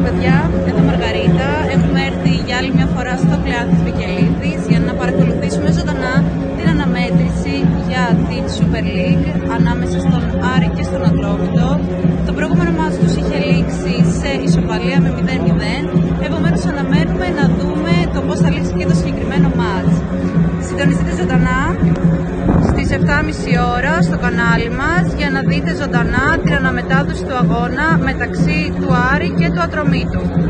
Καλησπέρα παιδιά, εδώ Μαργαρίτα. Έχουμε έρθει για άλλη μια φορά στο Κλεάνθης Βικελίδης για να παρακολουθήσουμε ζωντανά την αναμέτρηση για την Super League ανάμεσα στον Άρη και στον Ατρόμητο. Το προηγούμενο μας τους είχε λήξει σε ισοπαλία με 0-0. Επομένως αναμένουμε να δούμε το πώς θα λήξει και το συγκεκριμένο μάτς. Συντονιστείτε ζωντανά στις 7.30 ώρα στο κανάλι μας για να δείτε ζωντανά την αναμετάδοση του αγώνα μεταξύ του Άρη και του Ατρομήτου.